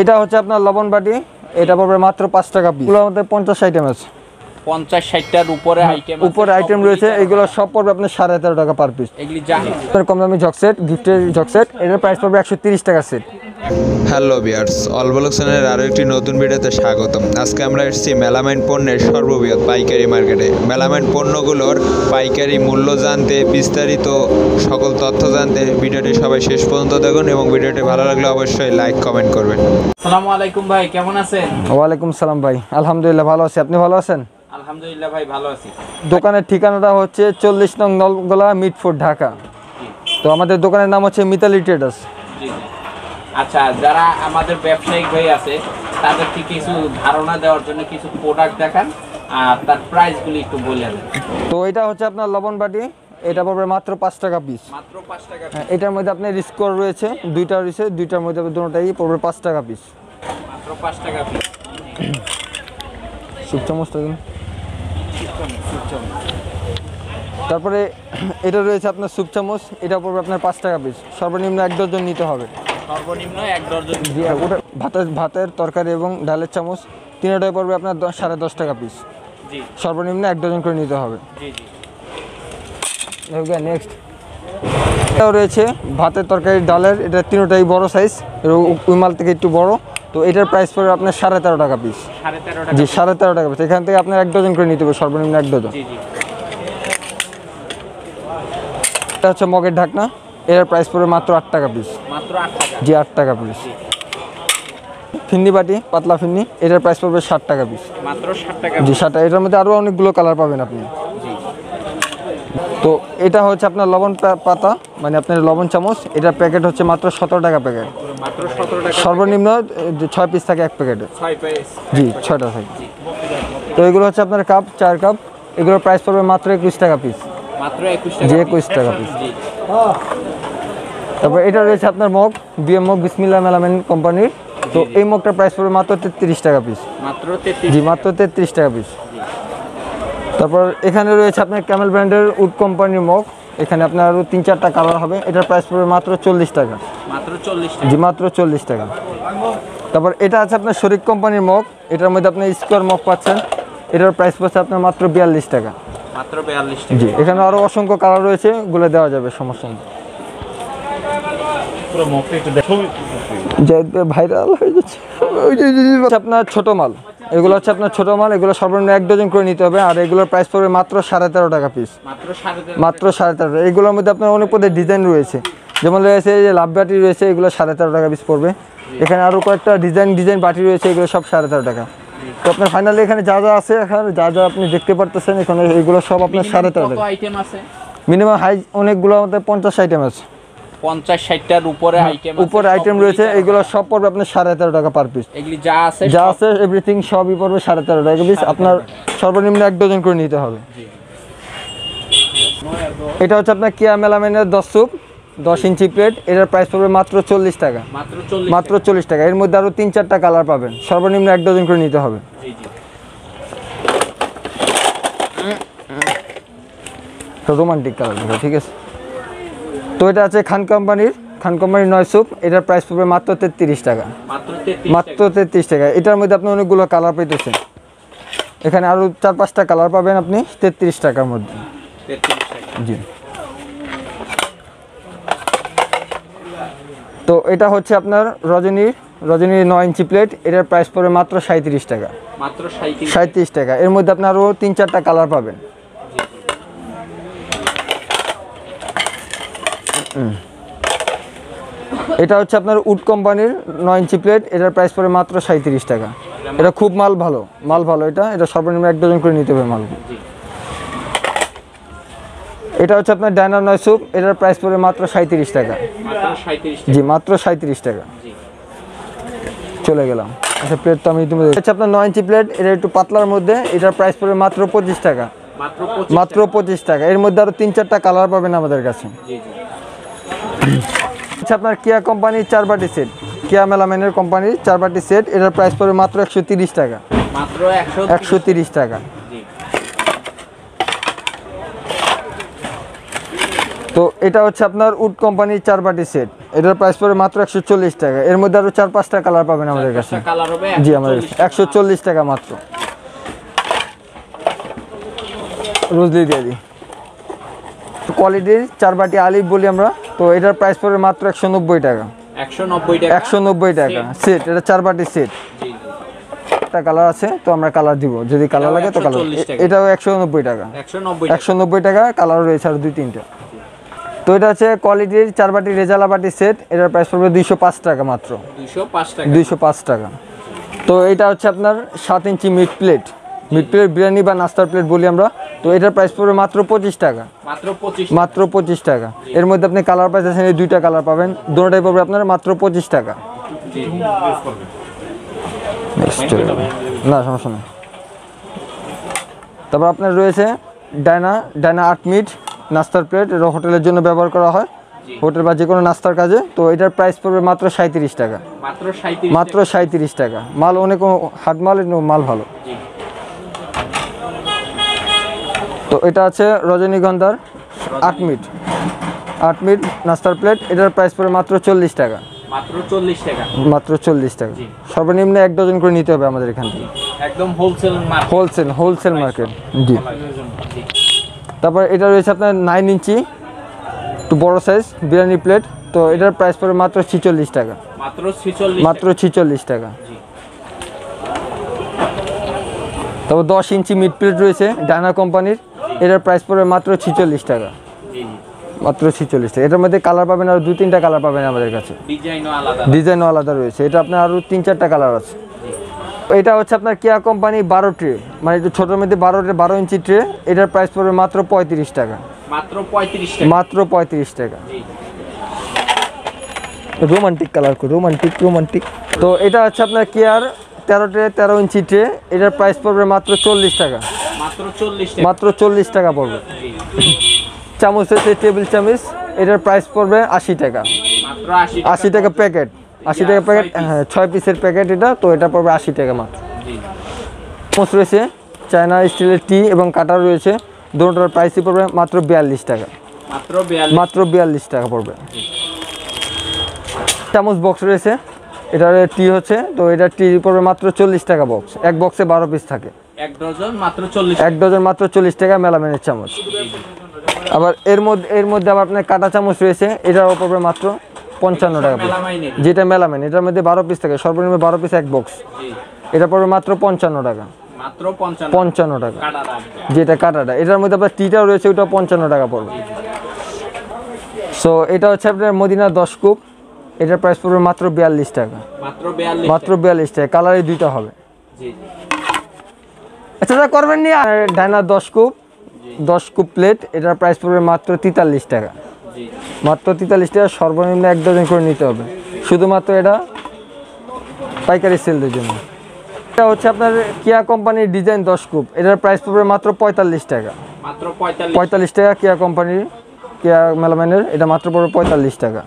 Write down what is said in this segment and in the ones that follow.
এটা হচ্ছে আপনার লবণ বাটি। এটা পড়বে মাত্র পাঁচ টাকা পিস এগুলোর মধ্যে পঞ্চাশ আইটেম আছে। পঞ্চাশ ষাটটার উপরে আইটেম উপরে আইটেম রয়েছে। এগুলো সব পড়বে আপনার সাড়ে তেরো টাকা পার পিস এগুলি কম দামি জকসেট গিফটের জকসেট এটার প্রাইস পড়বে একশো তিরিশ টাকা সেট হ্যালো বিয়ার্স অলবলকশনের আরও একটি নতুন ভিডিওতে স্বাগতম। আজকে আমরা এসেছি মেলামাইন পণ্যের সর্ববৃহৎ পাইকারি মার্কেটে। মেলামাইন পণ্যগুলোর পাইকারি মূল্য জানতে বিস্তারিত সকল তথ্য জানতে ভিডিওটি সবাই শেষ পর্যন্ত দেখুন এবং ভিডিওটি ভালো লাগলে অবশ্যই লাইক কমেন্ট করবেন। আসসালামু আলাইকুম ভাই কেমন আছেন? ওয়ালাইকুম সালাম ভাই আলহামদুলিল্লাহ ভালো আছি। আপনি ভালো আছেন? আলহামদুলিল্লাহ ভাই ভালো আছি। দোকানের ঠিকানাটা হচ্ছে চল্লিশ নং নলগোলা মিটফুড ঢাকা। তো আমাদের দোকানের নাম হচ্ছে মিতালি ট্রেডার্স। জি। আচ্ছা যারা আমাদের ব্যবসায়িক ভাই আছে তাদেরকে কিছু ধারণা দেওয়ার জন্য কিছু প্রোডাক্ট দেখান আর তার প্রাইসগুলি একটু বলে দেন। তো এটা হচ্ছে আপনার লবণ বাটি এটা পড়বে মাত্র পাঁচ টাকা পিস মাত্র পাঁচ টাকা হ্যাঁ, এটার মধ্যে আপনার স্কোর রয়েছে দুইটা রয়েছে দুইটার মধ্যে দুটোটাই পড়বে পাঁচ টাকা পিস মাত্র পাঁচ টাকা পিস সুপ চামচটা দিন তারপরে এটা রয়েছে আপনার সুপ চামচ এটা পড়বে আপনার পাঁচ টাকা পিস সর্বনিম্ন এক ডজন নিতে হবে। সর্বনিম্ন এক জি ওটা ভাতের ভাতের তরকারি এবং ডালের চামচ তিনটায় পড়বে আপনার দশ সাড়ে দশ টাকা পিস জি। সর্বনিম্ন এক ডজন করে নিতে হবে। জি জি। নেক্সট এটাও রয়েছে ভাতের তরকারি ডালের এটা তিনটাই বড় সাইজ উইমাল থেকে একটু বড়। তো এটার প্রাইস পড়বে আপনার সাড়ে তেরো টাকা পিস জি সাড়ে তেরো টাকা পিস এখান থেকে আপনার এক ডজন করে নিতে হবে সর্বনিম্ন এক ডজন। এটা হচ্ছে মগের ঢাকনা। এর প্রাইস পড়বে মাত্র আট টাকা পিস মাত্র জি আট টাকা পিস ফিন্নি বাটি পাতলা ফিন্নি এটার প্রাইস পড়বে ষাট টাকা পিস মাত্র ষাট টাকা। জি ষাট এটার মধ্যে আরও অনেকগুলো কালার পাবেন আপনি। তো এটা হচ্ছে আপনার লবণ পাতা মানে আপনার লবণ চামচ। এটার প্যাকেট হচ্ছে মাত্র সতেরো টাকা প্যাকেট সর্বনিম্ন ছয় পিস থাকে এক প্যাকেটে জি ছয়টা থাকে। তো এগুলো হচ্ছে আপনার কাপ চার কাপ এগুলোর প্রাইস পড়বে মাত্র একুশ টাকা পিস মাত্র একুশ জি টাকা একুশ টাকা পিস তারপর এটা রয়েছে আপনার mug BM mug Bismillah melamine কোম্পানির। তো এই মগটার প্রাইস পড়বে মাত্র তেত্রিশ টাকা পিস মাত্র জি মাত্র তেত্রিশ টাকা পিস তারপর এখানে রয়েছে আপনার ক্যামেল ব্র্যান্ডের উড কোম্পানির মগ। এখানে আপনার আরও তিন চারটা কালার হবে। এটার প্রাইস পড়বে মাত্র চল্লিশ টাকা। মাত্র চল্লিশ জি মাত্র চল্লিশ টাকা। তারপর এটা আছে আপনার শরিক কোম্পানির মগ। এটার মধ্যে আপনি স্কোয়ার মগ পাচ্ছেন। এটার প্রাইস পড়ছে আপনার মাত্র বিয়াল্লিশ টাকা। মাত্র বিয়াল্লিশ টাকা। জি এখানে আরও অসংখ্য কালার রয়েছে। গুলো দেওয়া যাবে সমস্যা নেই পুরো মুখটা একটু দেখো ভাইরাল হয়ে যাচ্ছে। আপনার ছোট মাল। এগুলো হচ্ছে আপনার ছোট মাল এগুলো সর্বনিম্ন এক ডজন করে নিতে হবে আর এগুলোর প্রাইস পড়বে মাত্র সাড়ে তেরো টাকা পিস মাত্র সাড়ে তেরো মাত্র সাড়ে তেরো টাকা। এগুলোর মধ্যে আপনার অনেক পদের ডিজাইন রয়েছে। যেমন রয়েছে যে লাভ বাটি রয়েছে এগুলো সাড়ে তেরো টাকা পিস পড়বে। এখানে আরও কয়েকটা ডিজাইন ডিজাইন বাটি রয়েছে এগুলো সব সাড়ে তেরো টাকা। তো আপনার ফাইনালি এখানে যা যা আছে এখানে যা যা আপনি দেখতে পারতেছেন এখানে এগুলো সব আপনার সাড়ে তেরো টাকা। মিনিমাম হাই অনেকগুলো আমাদের পঞ্চাশ আইটেম আছে। পঞ্চাশ ষাটটার উপরে আইটেম উপরে আইটেম রয়েছে এগুলো সব পড়বে আপনার সাড়ে তেরো টাকা পার পিস এগুলি যা আছে যা আছে এভরিথিং সবই পড়বে সাড়ে তেরো টাকা পিস আপনার সর্বনিম্ন এক ডজন করে নিতে হবে। এটা হচ্ছে আপনার কিয়া মেলামেনের দশ সুপ দশ ইঞ্চি প্লেট এটার প্রাইস পড়বে মাত্র চল্লিশ টাকা। মাত্র চল্লিশ মাত্র চল্লিশ টাকা। এর মধ্যে আরও তিন চারটা কালার পাবেন। সর্বনিম্ন এক ডজন করে নিতে হবে। জি জি। রোমান্টিক কালার ঠিক আছে? তো এটা আছে খান কোম্পানির খান কোম্পানির নয় সুপ এটার প্রাইস পড়বে মাত্র তেত্রিশ টাকা। মাত্র তেত্রিশ টাকা। এটার মধ্যে আপনি অনেকগুলো কালার পেতেছেন এখানে আরও চার পাঁচটা কালার পাবেন আপনি তেত্রিশ টাকার মধ্যে। জি। তো এটা হচ্ছে আপনার রজনীর রজনীর নয় ইঞ্চি প্লেট এটার প্রাইস পড়বে মাত্র সাঁত্রিশ টাকা। মাত্র সাঁত্রিশ সাঁত্রিশ টাকা। এর মধ্যে আপনি আরও তিন চারটা কালার পাবেন। এটা হচ্ছে আপনার উড কোম্পানির নয় ইঞ্চি প্লেট এটার প্রাইস পড়বে মাত্র সাঁত্রিশ টাকা। এটা খুব মাল ভালো মাল ভালো এটা এটা সর্বনিম্ন এক ডজন করে নিতে হবে মাল। এটা হচ্ছে আপনার ডাইনার নয় স্যুপ এটার প্রাইস পড়বে মাত্র সাঁত্রিশ টাকা। জি মাত্র সাঁত্রিশ টাকা। চলে গেলাম। আচ্ছা প্লেট তো আমি ইতিমধ্যে হচ্ছে আপনার নয় ইঞ্চি প্লেট এটা একটু পাতলার মধ্যে এটার প্রাইস পড়বে মাত্র পঁচিশ টাকা। মাত্র পঁচিশ টাকা। এর মধ্যে আরও তিন চারটা কালার পাবেন আমাদের কাছে। আচ্ছা আপনার কিয়া কোম্পানির চার বাটি সেট কিয়া মেলামেনের কোম্পানির চার বাটি সেট এটার প্রাইস পড়বে মাত্র একশো তিরিশ টাকা। মাত্র একশো তিরিশ। টাকা। জি। তো এটা হচ্ছে আপনার উড কোম্পানির চার বাটি সেট এটার প্রাইস পড়বে মাত্র একশো চল্লিশ টাকা। এর মধ্যে আরও চার পাঁচটা কালার পাবেন আমাদের কাছে। কালার হবে জি আমাদের কাছে। একশো চল্লিশ টাকা। মাত্র। রোজলি দিয়ে দিই। কোয়ালিটির চার বাটি আলিফ বলি আমরা তো এটার প্রাইস পড়বে মাত্র একশো নব্বই টাকা। একশো নব্বই টাকা? সেট এটা চার বাটি সেট। একটা কালার আছে তো আমরা কালার দিব। যদি কালার লাগে তো কালার এটাও একশো নব্বই টাকা। একশো নব্বই টাকা। কালার রয়েছে আর দুই তিনটা। তো এটা হচ্ছে কোয়ালিটির চার বাটি রেজালা বাটি সেট এটার প্রাইস পড়বে দুইশো পাঁচ টাকা মাত্র। দুইশো পাঁচ টাকা। দুইশো পাঁচ টাকা। তো এটা হচ্ছে আপনার সাত inch mid plate mid plate biryani বা নাস্তার প্লেট বলি আমরা। তো এটার প্রাইস পড়বে মাত্র পঁচিশ টাকা। মাত্র পঁচিশ মাত্র পঁচিশ টাকা। এর মধ্যে আপনি কালার পাইতেছেন এই দুইটা কালার পাবেন। দুটোটাই পড়বে আপনার মাত্র পঁচিশ টাকা। না সমস্যা নেই। তারপর আপনার রয়েছে ডায়না ডায়না আট মিট নাস্তার প্লেট এটা হোটেলের জন্য ব্যবহার করা হয়। হোটেল বা যে কোনো নাস্তার কাজে। তো এটার প্রাইস পড়বে মাত্র সাঁত্রিশ টাকা। মাত্র সাঁত্রিশ মাত্র সাঁত্রিশ টাকা। মাল অনেক হাট মাল মাল ভালো জি তো এটা আছে রজনীগন্ধার আট মিট। আট মিট নাস্তার প্লেট এটার প্রাইস পড়বে মাত্র চল্লিশ টাকা। মাত্র চল্লিশ টাকা। সর্বনিম্ন এক ডজন করে নিতে হবে আমাদের এখান থেকে। একদম হোলসেল হোলসেল হোলসেল মার্কেট জি। তারপর এটা রয়েছে আপনার নাইন ইঞ্চি একটু বড় সাইজ বিরিয়ানি প্লেট তো এটার প্রাইস পড়বে মাত্র ছিচল্লিশ টাকা। মাত্র ছিচল্লিশ টাকা। তারপর দশ ইঞ্চি মিড প্লেট রয়েছে ডানা কোম্পানির। এটার প্রাইস পড়বে মাত্র ছিচল্লিশ টাকা। মাত্র ছিচল্লিশ টাকা। এটার মধ্যে কালার পাবেন আর দু তিনটা কালার পাবেন আমাদের কাছে। ডিজাইনও আলাদা রয়েছে। এটা আপনার আরও তিন চারটা কালার আছে। এটা হচ্ছে আপনার কেয়া কোম্পানি বারো ট্রে মানে একটু ছোটোর মধ্যে বারো ট্রে বারো ইঞ্চি ট্রে এটার প্রাইস পড়বে মাত্র পঁয়ত্রিশ টাকা। মাত্র পঁয়ত্রিশ টাকা। মাত্র পঁয়ত্রিশ টাকা। রোমান্টিক কালার রোমান্টিক রোমান্টিক তো এটা হচ্ছে আপনার কেয়ার তেরো ট্রে তেরো ইঞ্চি ট্রে এটার প্রাইস পড়বে মাত্র চল্লিশ টাকা। মাত্র চল্লিশ টাকা। পড়বে। চামচ হচ্ছে টেবিল চামচ এটার প্রাইস পড়বে আশি টাকা। আশি টাকা প্যাকেট আশি টাকা প্যাকেট হ্যাঁ ছয় পিসের প্যাকেট এটা তো এটা পড়বে আশি টাকা মাত্র। চামচ রয়েছে চায়না স্টিলের টি এবং কাটার রয়েছে দুটোটার প্রাইসই পড়বে মাত্র বিয়াল্লিশ টাকা। মাত্র বিয়াল্লিশ। মাত্র বিয়াল্লিশ টাকা পড়বে। চামচ বক্স রয়েছে এটার টি হচ্ছে তো এটা টি পড়বে মাত্র চল্লিশ টাকা বক্স এক বক্সে বারো পিস থাকে। এক ডজন মাত্র চল্লিশ এক ডজন মাত্র চল্লিশ টাকা মেলামেনের চামচ। আবার এর মধ্যে এর মধ্যে আবার আপনার কাটা চামচ রয়েছে এটাও পড়বে মাত্র পঞ্চান্ন টাকা। যেটা মেলামেন এটার মধ্যে বারো পিস থাকে সর্বনিম্ন বারো পিস এক বক্স এটা পড়বে মাত্র পঞ্চান্ন টাকা। মাত্র পঞ্চান্ন। টাকা। যেটা কাটাটা এটার মধ্যে আপনার টিটাও রয়েছে ওটা পঞ্চান্ন টাকা পড়বে। সো এটা হচ্ছে আপনার মদিনা দশ কুপ। এটার প্রাইস পড়বে মাত্র বিয়াল্লিশ টাকা। মাত্র বিয়াল্লিশ টাকা। কালারে দুইটা হবে। জি। আচ্ছা যা করবেন নি আর ডাইনা দশ কুপ দশ কুপ প্লেট এটার প্রাইস পড়বে মাত্র তেতাল্লিশ টাকা। মাত্র তেতাল্লিশ টাকা সর্বনিম্ন এক ডজন করে নিতে হবে। শুধুমাত্র এটা পাইকারি সেলদের জন্য। এটা হচ্ছে আপনার কিয়া কোম্পানির ডিজাইন দশ কুপ এটার প্রাইস পড়বে মাত্র পঁয়তাল্লিশ টাকা। মাত্র পঁয়তাল্লিশ। টাকা কিয়া কোম্পানির কিয়া মেলাম্যানের এটা মাত্র পড়বে পঁয়তাল্লিশ টাকা।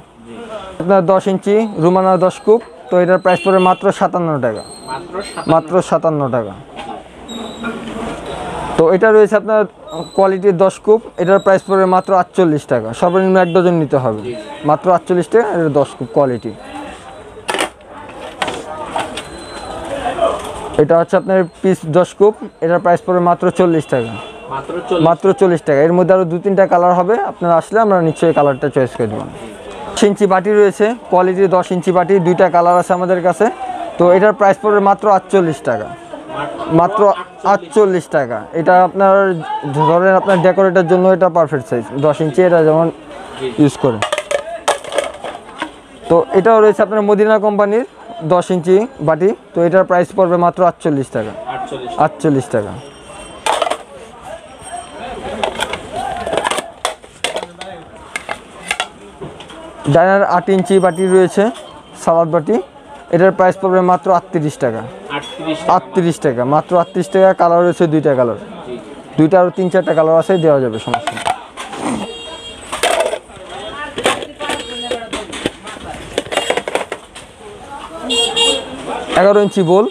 আপনার দশ ইঞ্চি রুমানা দশ কুপ তো এটার প্রাইস পড়বে মাত্র সাতান্ন টাকা। মাত্র সাতান্ন টাকা। তো এটা রয়েছে আপনার কোয়ালিটির দশ কুপ এটার প্রাইস পড়বে মাত্র আটচল্লিশ টাকা। সর্বনিম্ন এক ডজন নিতে হবে। মাত্র আটচল্লিশ টাকা এটা দশ কুপ কোয়ালিটি এটা হচ্ছে আপনার পিস দশ কুপ এটার প্রাইস পড়বে মাত্র চল্লিশ টাকা। মাত্র চল্লিশ টাকা। এর মধ্যে আরও দু তিনটা কালার হবে আপনারা আসলে আমরা নিশ্চয়ই কালারটা চয়েস করে দেবো। দশ ইঞ্চি বাটি রয়েছে কোয়ালিটির দশ ইঞ্চি বাটি দুইটা কালার আছে আমাদের কাছে। তো এটার প্রাইস পড়বে মাত্র আটচল্লিশ টাকা। মাত্র আটচল্লিশ টাকা। এটা আপনার ধরেন আপনার ডেকোরেটের জন্য এটা পারফেক্ট সাইজ দশ ইঞ্চি এটা যেমন ইউজ করে। তো এটাও রয়েছে আপনার মদিনা কোম্পানির দশ ইঞ্চি বাটি তো এটার প্রাইস পড়বে মাত্র আটচল্লিশ টাকা। আটচল্লিশ টাকা। ডাইনার আট ইঞ্চি বাটি রয়েছে সালাদ বাটি। এটার প্রাইস পড়বে মাত্র আটত্রিশ টাকা। আটত্রিশ টাকা। মাত্র আটত্রিশ টাকা কালার রয়েছে দুইটা কালার দুইটা আরও তিন চারটা কালার আছে দেওয়া যাবে সমস্যা এগারো ইঞ্চি বোল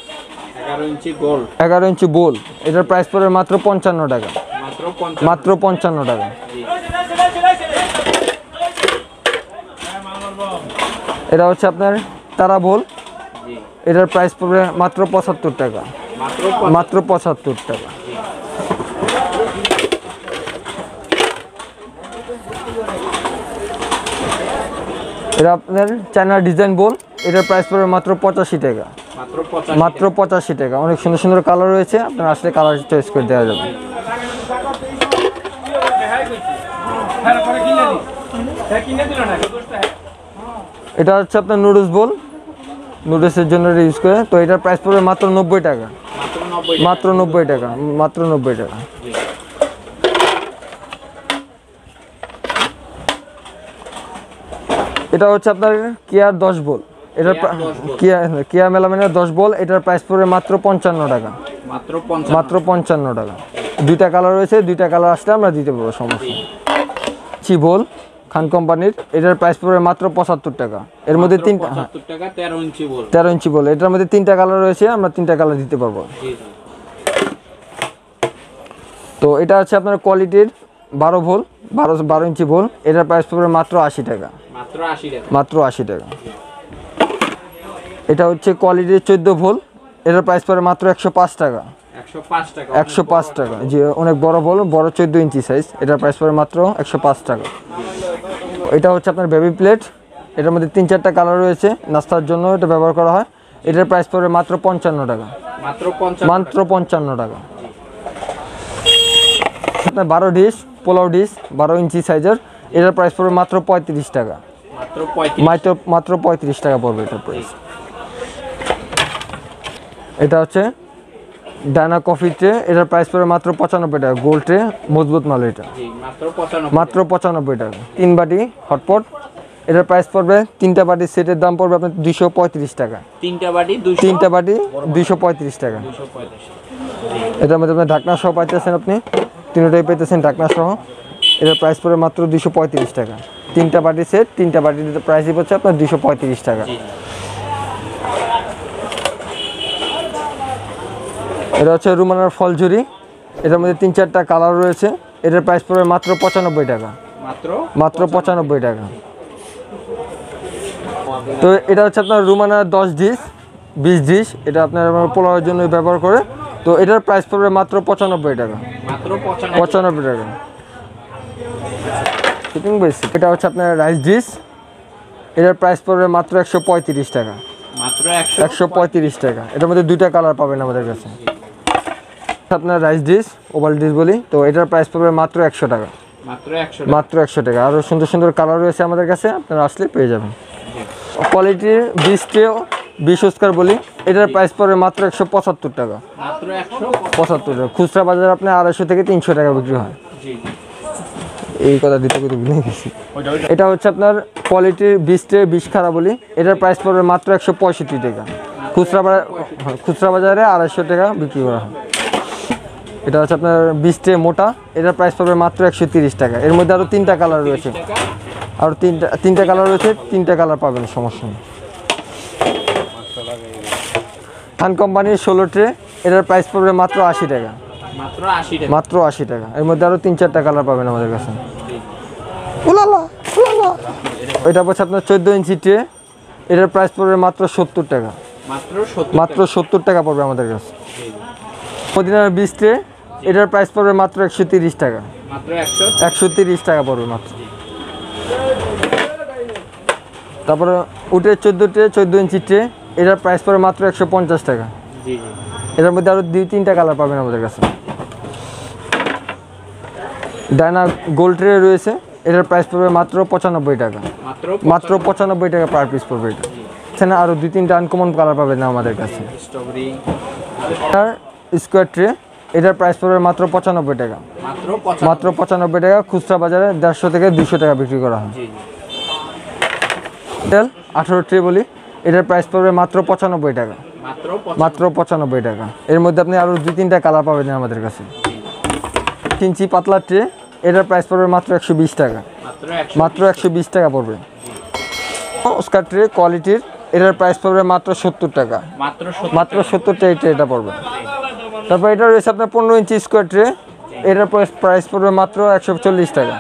এগারো ইঞ্চি গোল এগারো ইঞ্চি বোল এটার প্রাইস পড়বে মাত্র পঞ্চান্ন টাকা। মাত্র পঞ্চান্ন। টাকা। এটা হচ্ছে আপনার তারা বোল এটার প্রাইস পড়বে মাত্র পঁচাত্তর টাকা। মাত্র পঁচাত্তর টাকা। এটা আপনার চায়না ডিজাইন বোল এটার প্রাইস পড়বে মাত্র পঁচাশি টাকা। মাত্র পঁচাশি মাত্র পঁচাশি টাকা। অনেক সুন্দর সুন্দর কালার রয়েছে আপনার আসলে কালার চয়েস করে দেওয়া যাবে। এটা হচ্ছে আপনার নুডলস বোল নুডলসের জন্য ইউজ করে তো এটার প্রাইস পড়বে মাত্র নব্বই টাকা। মাত্র নব্বই টাকা মাত্র নব্বই টাকা। এটা হচ্ছে আপনার কেয়ার দশ বল। এটার কেয়ার 10 বল। কেয়া কেয়া মেলামেনের দশ বল এটার প্রাইস পড়বে মাত্র পঞ্চান্ন টাকা। মাত্র পঞ্চান্ন। টাকা। দুইটা কালার রয়েছে দুইটা কালার আসলে আমরা দিতে পারব সমস্যা নেই। চিবোল খান কোম্পানির এটার প্রাইস পড়বে মাত্র পঁচাত্তর টাকা। এর মধ্যে তিনটা হ্যাঁ, 75 টাকা তেরো ইঞ্চি বল। তেরো ইঞ্চি বল। এটার মধ্যে তিনটা কালার রয়েছে আমরা তিনটা কালার দিতে পারব। তো এটা হচ্ছে আপনার কোয়ালিটির বারো ভোল বারো বারো ইঞ্চি ভোল এটার প্রাইস পড়বে মাত্র আশি টাকা। মাত্র আশি টাকা। মাত্র আশি টাকা। এটা হচ্ছে কোয়ালিটির চোদ্দ ভোল এটার প্রাইস পড়ে মাত্র একশো পাঁচ টাকা। একশো পাঁচ টাকা যে অনেক বড় ভোল বড় চোদ্দ ইঞ্চি সাইজ এটার প্রাইস পড়ে মাত্র একশো পাঁচ টাকা। এটা হচ্ছে আপনার বেবি প্লেট এটার মধ্যে তিন চারটা কালার রয়েছে নাস্তার জন্য এটা ব্যবহার করা হয়। এটার প্রাইস পড়বে মাত্র পঞ্চান্ন টাকা। মাত্র পঞ্চান্ন টাকা। আপনার বারো ডিশ পোলাও ডিশ বারো ইঞ্চি সাইজের এটার প্রাইস পড়বে মাত্র পঁয়ত্রিশ টাকা। মাত্র মাত্র মাত্র পঁয়ত্রিশ টাকা পড়বে এটার প্রাইস এটা হচ্ছে ডায়না কফি ট্রে এটার প্রাইস পড়ে মাত্র পঁচানব্বই টাকা গোল্ড ট্রে মজবুত মাল এটা। মাত্র পঁচানব্বই। টাকা তিন বাটি হটপট এটার প্রাইস পড়বে তিনটা বাটির সেটের দাম পড়বে আপনার দুশো পঁয়ত্রিশ টাকা। তিনটা বাটি তিনটা বাটি দুশো পঁয়ত্রিশ টাকা। এটার মধ্যে আপনার ঢাকনা সহ পাইতেছেন আপনি তিনটাই পাইতেছেন ঢাকনা সহ এটার প্রাইস পড়বে মাত্র দুশো পঁয়ত্রিশ টাকা। তিনটা বাটি সেট তিনটা বাটির প্রাইসই পড়ছে আপনার দুশো পঁয়ত্রিশ টাকা জি জি এটা হচ্ছে রুমানার ফলঝুরি। এটার মধ্যে তিন চারটা কালার রয়েছে। এটার প্রাইস পড়বে মাত্র পঁচানব্বই টাকা। মাত্র? পঁচানব্বই টাকা। তো এটা হচ্ছে আপনার রুমানার দশ ডিশ বিশ ডিশ। এটা আপনার পোলাওয়ের জন্য ব্যবহার করে। তো এটার প্রাইস পড়বে মাত্র পঁচানব্বই টাকা। পঁচানব্বই। টাকা। এটা হচ্ছে আপনার রাইস ডিশ এটার প্রাইস পড়বে মাত্র একশো পঁয়ত্রিশ টাকা। মাত্র একশো একশো পঁয়ত্রিশ টাকা। এটার মধ্যে দুইটা কালার পাবেন আমাদের কাছে। আপনার রাইস ডিশ ওভাল ডিশ বলি তো এটার প্রাইস পড়বে মাত্র একশো টাকা। মাত্র একশো মাত্র একশো টাকা। আরও সুন্দর সুন্দর কালার রয়েছে আমাদের কাছে আপনারা আসলে পেয়ে যাবেন। কোয়ালিটির বিশটিও বিশ বলি এটার প্রাইস পড়বে মাত্র একশো পঁচাত্তর টাকা। পঁচাত্তর টাকা। খুচরা বাজারে আপনার আড়াইশো থেকে তিনশো টাকা বিক্রি হয়। এই কথা দিতে কিন্তু ভুলে গেছি। এটা হচ্ছে আপনার কোয়ালিটির বিশটে বিশ খারাপ বলি। এটার প্রাইস পড়বে মাত্র একশো পঁয়ষট্টি টাকা। খুচরা বাজার হ্যাঁ, খুচরা বাজারে আড়াইশো টাকা বিক্রি করা হয়। এটা হচ্ছে আপনার বিশটে মোটা। এটার প্রাইস পড়বে মাত্র একশো তিরিশ টাকা। এর মধ্যে আরও তিনটা কালার রয়েছে। আর তিনটা তিনটা কালার রয়েছে তিনটা কালার পাবেন সমস্যা নেই। খান কোম্পানির ষোলো ট্রে এটার প্রাইস পড়বে মাত্র আশি টাকা। মাত্র আশি টাকা। মাত্র আশি টাকা। এর মধ্যে আরও তিন চারটা কালার পাবেন আমাদের কাছে। উলালা উলালা। এটা হচ্ছে আপনার চোদ্দ ইঞ্চি ট্রে এটার প্রাইস পড়বে মাত্র সত্তর টাকা। মাত্র সত্তর টাকা। পড়বে আমাদের কাছে। মদিনার বিশ ট্রে এটার প্রাইস পড়বে মাত্র একশো তিরিশ টাকা। মাত্র একশো তিরিশ টাকা পড়বে মাত্র। তারপরে উটের চোদ্দ ট্রে চোদ্দ ইঞ্চি ট্রে এটার প্রাইস পড়বে মাত্র একশো পঞ্চাশ টাকা। জি জি। এটার মধ্যে আরও দুই তিনটা কালার পাবেন আমাদের কাছে। ডায়না গোল্ড ট্রে রয়েছে। এটার প্রাইস পড়বে মাত্র পঁচানব্বই টাকা। মাত্র পঁচানব্বই টাকা পার পিস পড়বে এটা। এখানে আরও দুই তিনটা আনকমন কালার পাবেন না আমাদের কাছে। আর স্কোয়ার ট্রে এটার প্রাইস পড়বে মাত্র পঁচানব্বই টাকা। মাত্র পঁচানব্বই। টাকা খুচরা বাজারে দেড়শো থেকে দুশো টাকা বিক্রি করা হয়। তেল আঠেরো ট্রে বলি এটার প্রাইস পড়বে মাত্র পঁচানব্বই টাকা। মাত্র মাত্র পঁচানব্বই টাকা। এর মধ্যে আপনি আরও দুই তিনটা কালার পাবেন আমাদের কাছে। কিঞ্চি পাতলা ট্রে এটার প্রাইস পড়বে মাত্র একশো বিশ টাকা। মাত্র একশো বিশ টাকা। পড়বে। স্কার ট্রে কোয়ালিটির এটার প্রাইস পড়বে মাত্র সত্তর টাকা। মাত্র সত্তর টাকা। এটা পড়বে। তারপর এটা রয়েছে আপনার পনেরো ইঞ্চি স্কোয়ার ট্রে এটার প্রাইস প্রাইস পড়বে মাত্র একশো চল্লিশ টাকা।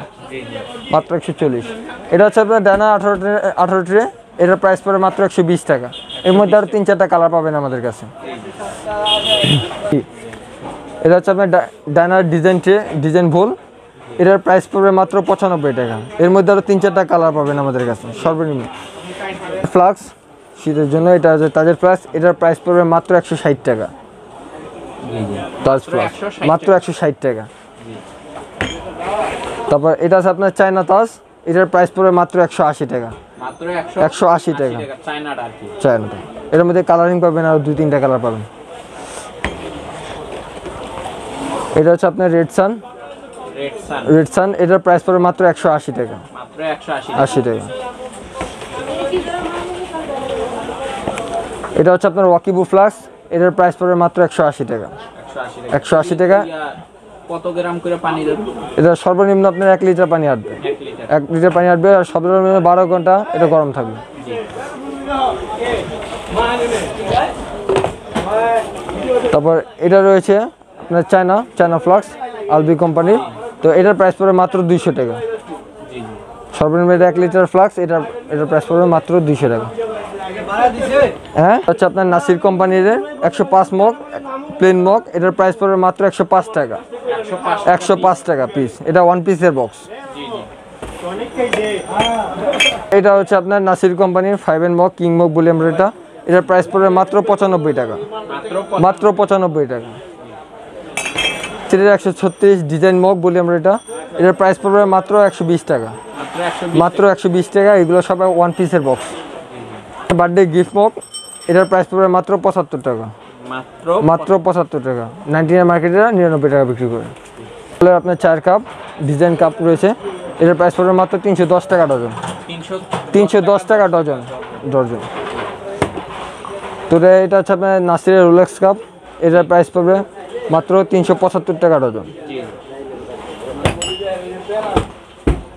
মাত্র একশো চল্লিশ। এটা হচ্ছে আপনার ডানা আঠারো ট্রে আঠারো ট্রে এটার প্রাইস পড়বে মাত্র একশো বিশ টাকা। এর মধ্যে আরও তিন চারটা কালার পাবেন আমাদের কাছে। এটা হচ্ছে আপনার ডাইনার ডিজাইন ট্রে ডিজাইন ভুল এটার প্রাইস পড়বে মাত্র পঁচানব্বই টাকা। এর মধ্যে আরও তিন চারটা কালার পাবেন আমাদের কাছে সর্বনিম্ন। ফ্লাক্স শীতের জন্য এটা হচ্ছে তাজের প্রাইস এটার প্রাইস পড়বে মাত্র একশো ষাট টাকা। তাজ ফ্লাক্স 160 মাত্র একশো ষাট টাকা। তারপর এটা আছে আপনার চায়না তাজ এটার প্রাইস পড়বে মাত্র একশো আশি টাকা। একশো আশি টাকা। চায়নাটা এর মধ্যে কালারিং পাবেন আর দুই তিনটা কালার পাবেন। এটা হচ্ছে আপনার রেড সান রেড সান এটার প্রাইস পড়বে মাত্র একশো আশি টাকা। আশি টাকা। এটা হচ্ছে আপনার ওয়াকিবু ফ্লাক্স এটার প্রাইস পড়বে মাত্র একশো আশি টাকা। একশো আশি টাকা। কত গ্রাম করে পানি এটা সর্বনিম্ন আপনার এক লিটার পানি আটবে। এক লিটার। পানি আটবে আর সর্বনিম্ন বারো ঘণ্টা এটা গরম থাকবে। তারপর এটা রয়েছে আপনার চায়না চায়না ফ্লাক্স আলবি কোম্পানির তো এটার প্রাইস পড়বে মাত্র দুইশো টাকা। সর্বনিম্ন এক লিটার ফ্লাক্স এটার এটার প্রাইস পড়বে মাত্র দুইশো টাকা। হ্যাঁ? হচ্ছে আপনার নাসির কোম্পানির একশো পাঁচ মগ প্লেন মগ, এটার প্রাইস পড়বে মাত্র একশো পাঁচ টাকা। একশো পাঁচ টাকা পিস এটা ওয়ান পিসের বক্স এটা হচ্ছে আপনার নাসির কোম্পানির five N mug king mug বলি আমরা এটা। এটার প্রাইস পড়বে মাত্র পঁচানব্বই টাকা। মাত্র পঁচানব্বই টাকা। সেটার একশো ছত্রিশ ডিজাইন মগ বলি আমরা এটা। এটার প্রাইস পড়বে মাত্র একশো বিশ টাকা। মাত্র একশো বিশ টাকা এগুলো সব ওয়ান পিসের বক্স বার্থডে গিফট মগ এটার প্রাইস পড়বে মাত্র পঁচাত্তর টাকা। মাত্র পঁচাত্তর টাকা। নাইনটি নাইন মার্কেটে নিরানব্বই টাকা বিক্রি করে। তাহলে আপনার চার কাপ ডিজাইন কাপ রয়েছে। এটার প্রাইস পড়বে মাত্র তিনশো দশ টাকা ডজন তিনশো দশ টাকা ডজন ডজন তো এটা এটা হচ্ছে আপনার নাসিরের রোলেক্স কাপ এটার প্রাইস পড়বে মাত্র তিনশো পঁচাত্তর টাকা ডজন।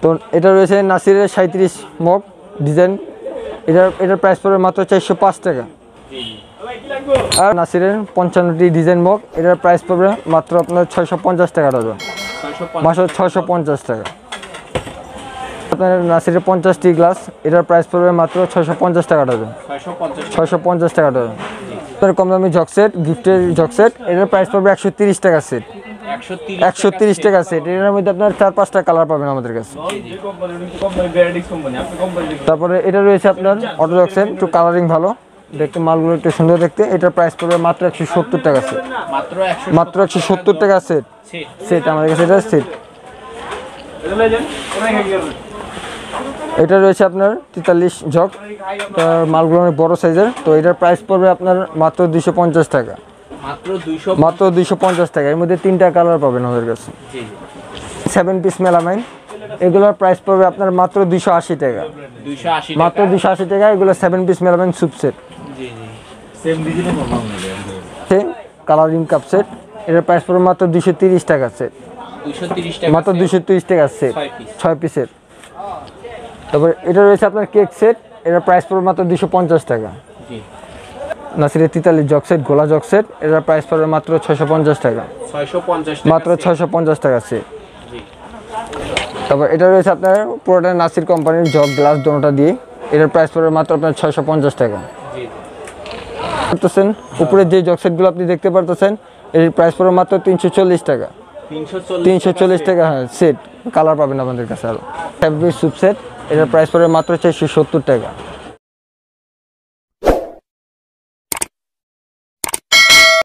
তো এটা রয়েছে নাসিরের সাঁত্রিশ মগ ডিজাইন। এটার এটার প্রাইস পড়বে মাত্র চারশো পাঁচ টাকা। আর নাসিরের পঞ্চান্নটি ডিজাইন মগ এটার প্রাইস পড়বে মাত্র আপনার ছয়শো পঞ্চাশ টাকা ডজন। মাত্র ছয়শো পঞ্চাশ টাকা। আপনার নাসিরের পঞ্চাশটি গ্লাস এটার প্রাইস পড়বে মাত্র ছয়শো পঞ্চাশ টাকা ডজন। ছয়শো পঞ্চাশ টাকা ডজন। আপনার কম দামি জগ সেট গিফটের জগ সেট এটার প্রাইস পড়বে একশো তিরিশ টাকা সেট। একশো তিরিশ টাকা। সেট। এটার মধ্যে আপনার চার পাঁচটা কালার পাবেন আমাদের কাছে। তারপরে এটা রয়েছে আপনার অটো জগ সেট একটু কালারিং ভালো। দেখতে মালগুলো একটু সুন্দর দেখতে। এটার প্রাইস পড়বে মাত্র একশো সত্তর টাকা সেট। মাত্র একশো সত্তর টাকা সেট। সেট। আমাদের কাছে এটা সেট। এটা রয়েছে আপনার তেতাল্লিশ ঝক। মালগুলো অনেক বড় সাইজের। তো এটার প্রাইস পড়বে আপনার মাত্র দুইশো পঞ্চাশ টাকা। মাত্র দুইশো পঞ্চাশ। টাকা। এর মধ্যে তিনটা কালার পাবেন আমাদের কাছে। সেভেন পিস মেলামাইন এগুলোর প্রাইস পড়বে আপনার মাত্র দুইশো আশি টাকা। মাত্র দুইশো আশি টাকা এগুলো seven piece melamine soup set জি কালারিং কাপ সেট এটার প্রাইস পড়বে মাত্র দুইশো তিরিশ টাকা সেট মাত্র দুইশো তিরিশ টাকা সেট ছয় পিসের তারপর এটা রয়েছে আপনার কেক সেট। এটার প্রাইস পড়বে মাত্র দুশো পঞ্চাশ টাকা। নাসিরের তিতালি জগ সেট গোলা জগ সেট এটার প্রাইস পড়বে মাত্র ছয়শো পঞ্চাশ টাকা। মাত্র ছয়শো পঞ্চাশ টাকা সেট। তারপর এটা রয়েছে আপনার পুরোটা নাসির কোম্পানির জগ গ্লাস দোনোটা দিয়ে। এটার প্রাইস পড়বে মাত্র আপনার ছয়শো পঞ্চাশ টাকা। পারতেছেন? উপরে যে জগ সেটগুলো আপনি দেখতে পারতেছেন এর প্রাইস পড়বে মাত্র তিনশো চল্লিশ টাকা। তিনশো চল্লিশ টাকা হ্যাঁ সেট। কালার পাবেন আমাদের কাছে আরও ফ্যাব্রিক স্যুপ সেট এটার প্রাইস পড়বে মাত্র চারশো সত্তর টাকা।